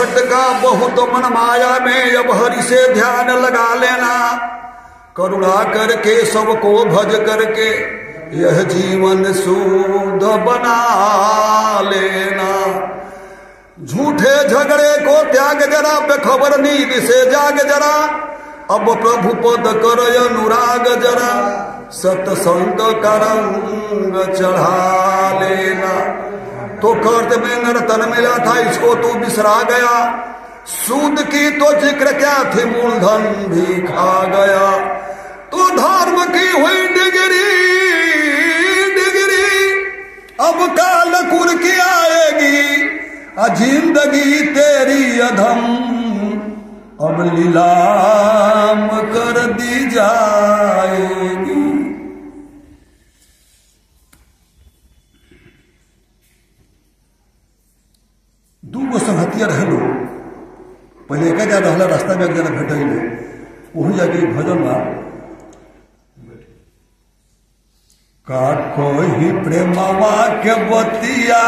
भटका बहुत मन माया में अब हरि से ध्यान लगा लेना। करुणा करके सबको भज करके यह जीवन शुद्ध बना लेना। झूठे झगड़े को त्याग जरा, बेखबर नींद से जाग जरा। अब प्रभु पद कर अनुराग जरा सत्संग का रंग चढ़ा लेना। तो कर्त में नर्तन मिला था, इसको तू बिसरा गया। सूद की तो ज़िक्र क्या थी, मूलधन भी खा गया। तो धर्म की हुई डिग्री डिग्री अब काल कुर की आएगी ज़िंदगी तेरी अधम। अब लीलाम कर दी जाएगी दू गो संगतिया रहे लोग पहले एक जा रहा रास्ता में एक जना भेटल वही जाके भजन बा का कोई प्रेमवा के बतिया,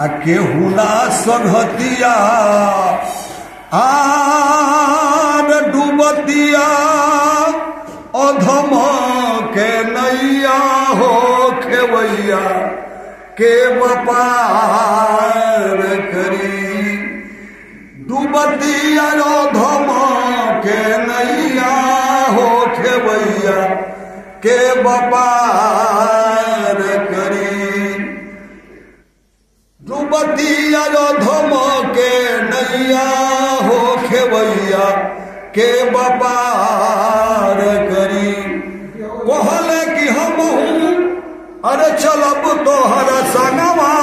आ केहू ना सघतिया आर डूबतिया, अधम के नैया हो खेवैया, के बपार खेवैया के बपार करी। डूबतिया अधम के नैया हो खेवैया के बपार करी। कहले कि हम अरे चलब तोहर संगवा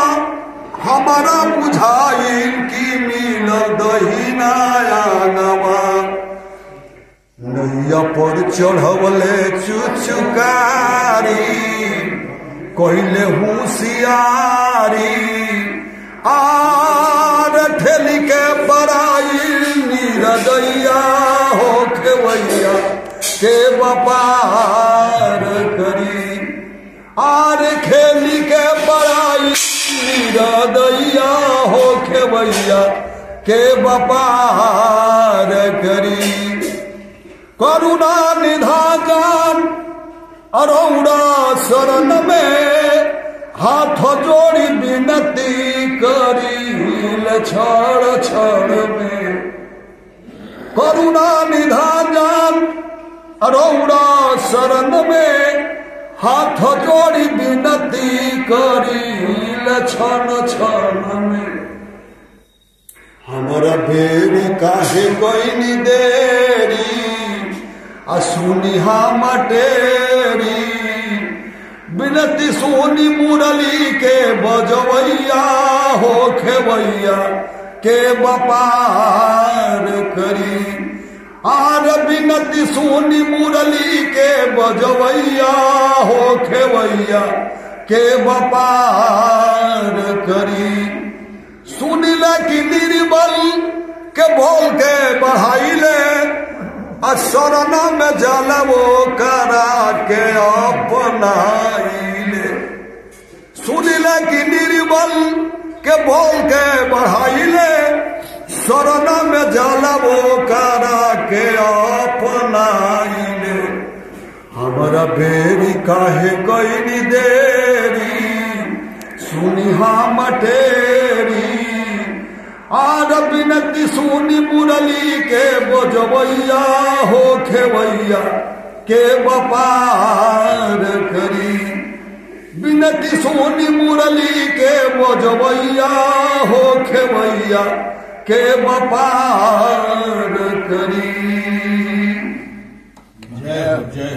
हमारा बुझाई की मिल दहीनाया नवा नैया पर चढ़वले चुचुकारी कहले होशियारी आर ठेली के बड़ाई नीरदैया हो खेवैया के बपार करी आर खेली के बड़ाई नीरदैया हो खेवैया के बपार करी करुणा निधान अरौड़ा शरण में हाथ जोड़ी विनती करी क्षण क्षण में। करुणा निधान अरौड़ा शरण में हाथ जोड़ी विनती करी क्षण क्षण में। हमारा बेरी काहे कोई देरी आ सुनी मटेरी बिनती सोनी मुरली के बजवैया, हो खेवैया के बपार करी। आर बिनती सोनी मुरली के बजवैया, हो खेवैया के बपार करी। सुनिल कि निर्बल के बोल के बढ़ाइले शरण में जलवो करा के अपनाइले सुनिल कि निर्बल के बोल के बढ़ाइले शरण में जलवो करा के अपनाइले हमारा बेरी काहे कैनी देरी सुनी मटेरी। आर बिनती सुनी मुरली के बजवैया हो खेवैया के बपार करी। बिनती सुनी मुरली के बजवैया हो खेवैया के बपार करी। जय जय